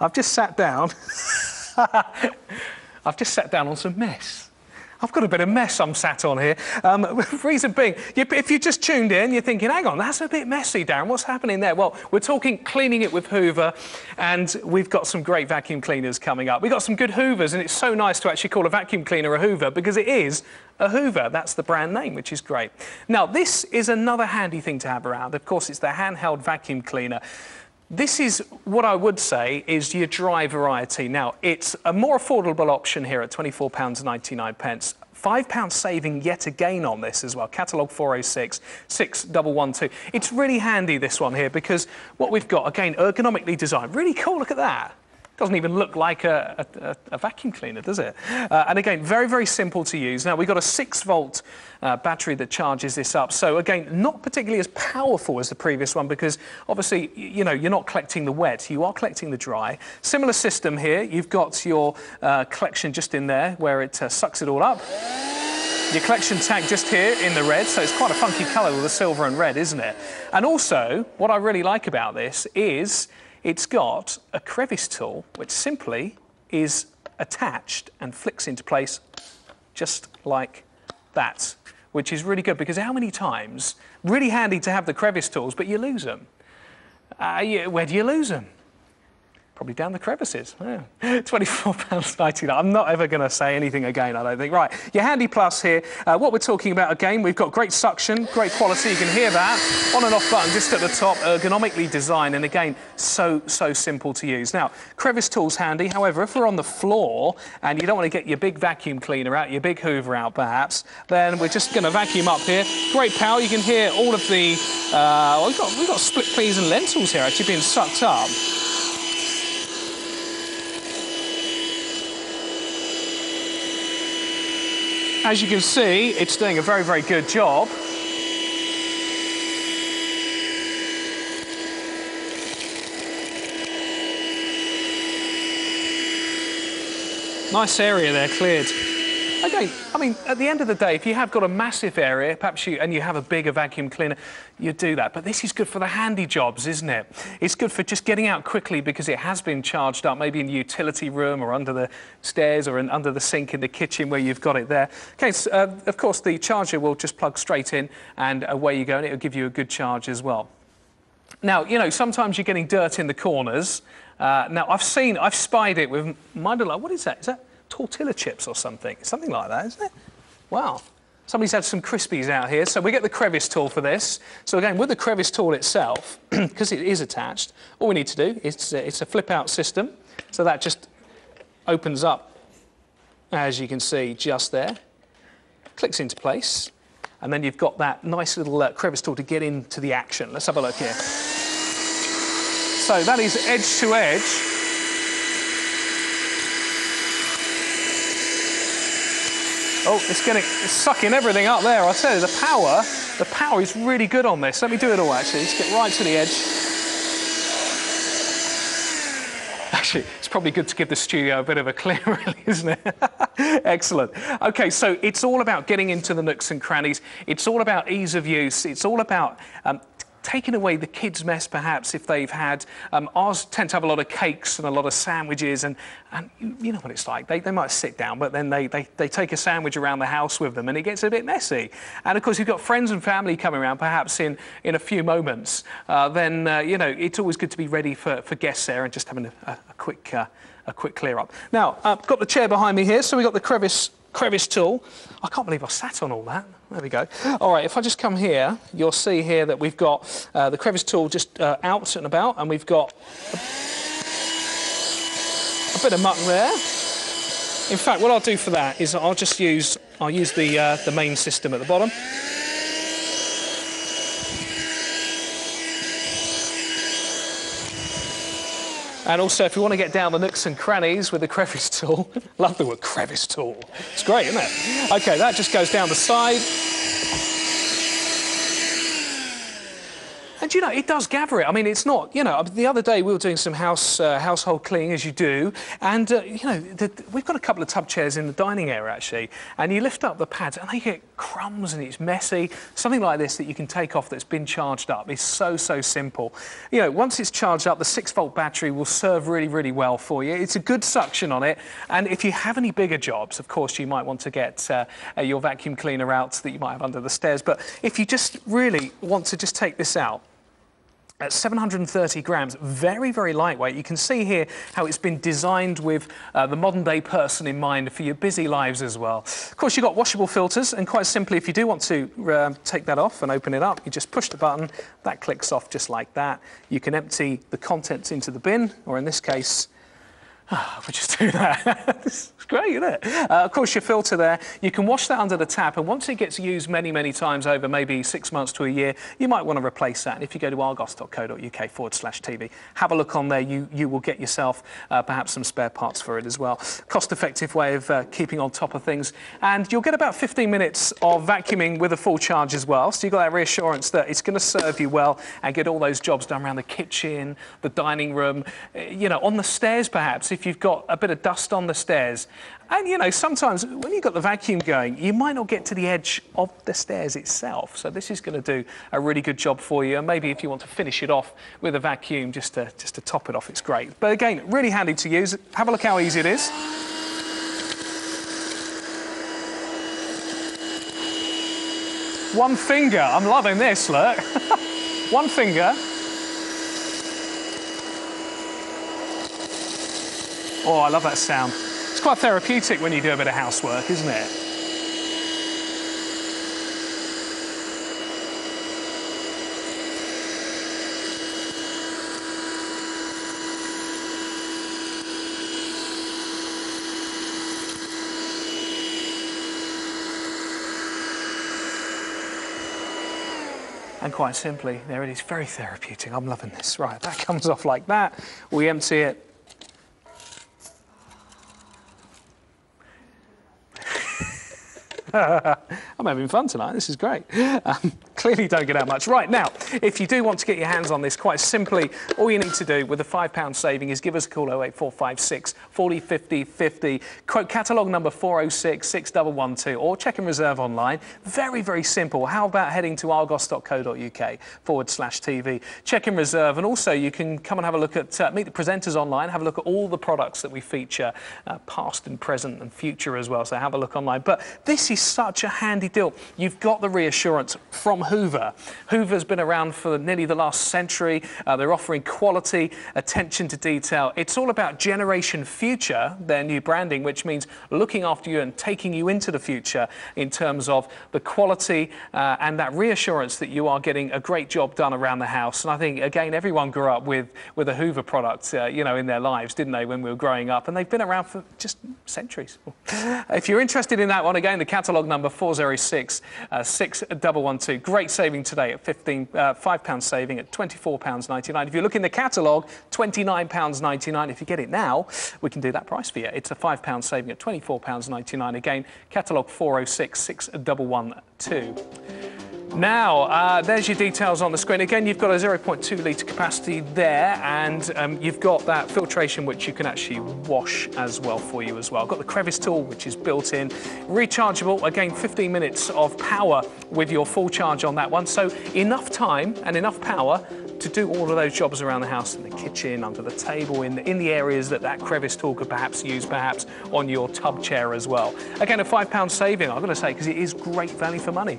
I've just sat down. I've just sat down on some mess. I've got a bit of mess I'm sat on here. Um, reason being, if you just tuned in, you're thinking, hang on, that's a bit messy, Darren. What's happening there? Well, we're talking cleaning it with Hoover, and we've got some great vacuum cleaners coming up. We've got some good Hoovers, and it's so nice to actually call a vacuum cleaner a Hoover because it is a Hoover. That's the brand name, which is great. Now, this is another handy thing to have around. Of course, it's the handheld vacuum cleaner. This is what I would say is your dry variety. Now, it's a more affordable option here at £24.99. pence. £5 saving yet again on this as well. Catalogue 406 6112. It's really handy, this one here, because what we've got, again, ergonomically designed. Really cool, look at that. Doesn't even look like a, a, a vacuum cleaner, does it? Uh, and again, very, very simple to use. Now, we've got a 6 volt uh, battery that charges this up. So again, not particularly as powerful as the previous one because obviously, you know, you're not collecting the wet, you are collecting the dry. Similar system here. You've got your uh, collection just in there where it uh, sucks it all up. Your collection tank just here in the red, so it's quite a funky colour with the silver and red, isn't it? And also, what I really like about this is it's got a crevice tool, which simply is attached and flicks into place just like that, which is really good because how many times, really handy to have the crevice tools, but you lose them. Uh, you, where do you lose them? Probably down the crevices. Yeah. £24.99. I'm not ever going to say anything again, I don't think. Right, your Handy Plus here. Uh, what we're talking about again, we've got great suction, great quality. You can hear that. On and off button just at the top, ergonomically designed, and again, so, so simple to use. Now, crevice tool's handy. However, if we're on the floor and you don't want to get your big vacuum cleaner out, your big hoover out perhaps, then we're just going to vacuum up here. Great power. You can hear all of the... Uh, we've, got, we've got split peas and lentils here actually being sucked up. As you can see, it's doing a very, very good job. Nice area there cleared. Again, I mean, at the end of the day, if you have got a massive area, perhaps you, and you have a bigger vacuum cleaner, you do that. But this is good for the handy jobs, isn't it? It's good for just getting out quickly because it has been charged up, maybe in the utility room or under the stairs or in, under the sink in the kitchen where you've got it there. Okay, so, uh, of course, the charger will just plug straight in and away you go, and it'll give you a good charge as well. Now, you know, sometimes you're getting dirt in the corners. Uh, now, I've seen, I've spied it with, mind like, what is that? Is that tortilla chips or something. Something like that, isn't it? Wow. Somebody's had some Crispies out here. So we get the crevice tool for this. So again, with the crevice tool itself, because it is attached, all we need to do is it's a flip out system. So that just opens up, as you can see, just there. Clicks into place. And then you've got that nice little uh, crevice tool to get into the action. Let's have a look here. So that is edge to edge. Oh, it's getting, it's sucking everything up there. I tell you, the power, the power is really good on this. Let me do it all, actually. Let's get right to the edge. Actually, it's probably good to give the studio a bit of a clear, really, isn't it? Excellent. Okay, so it's all about getting into the nooks and crannies. It's all about ease of use. It's all about um, taking away the kids' mess, perhaps, if they've had. Um, ours tend to have a lot of cakes and a lot of sandwiches, and, and you know what it's like. They, they might sit down, but then they, they, they take a sandwich around the house with them, and it gets a bit messy. And of course, you've got friends and family coming around, perhaps in, in a few moments, uh, then, uh, you know, it's always good to be ready for, for guests there and just having a, a, a quick. Uh, a quick clear up. Now, I've got the chair behind me here, so we've got the crevice crevice tool. I can't believe I sat on all that. There we go. All right, if I just come here, you'll see here that we've got uh, the crevice tool just uh, out and about, and we've got a, a, bit of muck there. In fact, what I'll do for that is I'll just use I'll use the uh, the main system at the bottom. And also, if you want to get down the nooks and crannies with the crevice tool, love the word crevice tool. It's great, isn't it? Okay, that just goes down the side. And you know, it does gather it. I mean, it's not, you know, the other day we were doing some house uh, household cleaning, as you do, and, uh, you know, the, we've got a couple of tub chairs in the dining area, actually, and you lift up the pads and they get crumbs and it's messy, something like this that you can take off that's been charged up is so, so simple. You know, once it's charged up, the 6 volt battery will serve really, really well for you. It's a good suction on it. And if you have any bigger jobs, of course, you might want to get uh, uh, your vacuum cleaner out that you might have under the stairs. But if you just really want to just take this out, at 730 grams, very, very lightweight. You can see here how it's been designed with uh, the modern day person in mind for your busy lives as well. Of course, you've got washable filters, and quite simply, if you do want to uh, take that off and open it up, you just push the button, that clicks off just like that. You can empty the contents into the bin, or in this case, Oh, we just do that. great, isn't it? Uh, of course, your filter there, you can wash that under the tap, and once it gets used many, many times over, maybe six months to a year, you might want to replace that. And if you go to argos.co.uk forward slash TV, have a look on there. You, you will get yourself uh, perhaps some spare parts for it as well. Cost-effective way of uh, keeping on top of things. And you'll get about 15 minutes of vacuuming with a full charge as well. So you've got that reassurance that it's going to serve you well and get all those jobs done around the kitchen, the dining room, uh, you know, on the stairs perhaps. If you've got a bit of dust on the stairs. And, you know, sometimes when you've got the vacuum going, you might not get to the edge of the stairs itself. So this is going to do a really good job for you. And maybe if you want to finish it off with a vacuum just to, just to top it off, it's great. But again, really handy to use. Have a look how easy it is. One finger. I'm loving this, look. One finger. Oh, I love that sound. Quite therapeutic when you do a bit of housework, isn't it? And quite simply, there it is, very therapeutic. I'm loving this. Right, that comes off like that. We empty it, I'm having fun tonight. This is great. Um, clearly don't get out much. Right, now, if you do want to get your hands on this, quite simply, all you need to do with a £5 saving is give us a call 08456 40 50 50. Quote catalogue number 406 6112 or check and reserve online. Very, very simple. How about heading to argos.co.uk forward slash TV? Check and reserve. And also, you can come and have a look at, uh, meet the presenters online, have a look at all the products that we feature, uh, past and present and future as well. So have a look online. But this is such a handy deal. You've got the reassurance from Hoover. Hoover's been around for nearly the last century. Uh, they're offering quality, attention to detail. It's all about Generation Future, their new branding, which means looking after you and taking you into the future in terms of the quality uh, and that reassurance that you are getting a great job done around the house. And I think, again, everyone grew up with, with a Hoover product, uh, you know, in their lives, didn't they, when we were growing up? And they've been around for just centuries. if you're interested in that one, again, the catalogue number 406 uh, 6112. Great saving today at 15, uh, £5 saving at £24.99. If you look in the catalogue, £29.99. If you get it now, we can do that price for you. It's a £5 saving at £24.99. Again, catalogue 406 6112. Now, uh, there's your details on the screen. Again, you've got a 0.2 litre capacity there, and um, you've got that filtration which you can actually wash as well for you as well. Got the crevice tool which is built in, rechargeable. Again, 15 minutes of power with your full charge on that one. So enough time and enough power to do all of those jobs around the house, in the kitchen, under the table, in the, in the areas that that crevice tool could perhaps use, perhaps on your tub chair as well. Again, a £5 saving, I'm going to say, because it is great value for money.